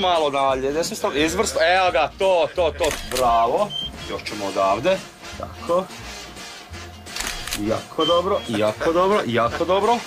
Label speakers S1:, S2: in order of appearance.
S1: Malo dalje, desne strane, izvrsno, evo ga, to, to, to, bravo. Još ćemo odavde, tako. Jako dobro, jako dobro, jako dobro.